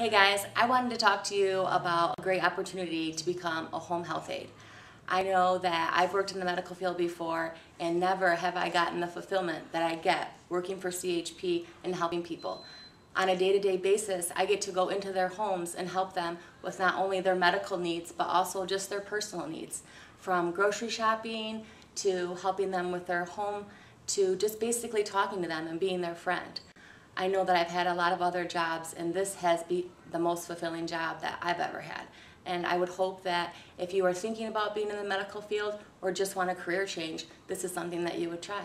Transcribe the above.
Hey guys, I wanted to talk to you about a great opportunity to become a home health aide. I know that I've worked in the medical field before and never have I gotten the fulfillment that I get working for CHP and helping people. On a day-to-day -day basis, I get to go into their homes and help them with not only their medical needs, but also just their personal needs. From grocery shopping to helping them with their home to just basically talking to them and being their friend. I know that I've had a lot of other jobs and this has been the most fulfilling job that I've ever had. And I would hope that if you are thinking about being in the medical field or just want a career change, this is something that you would try.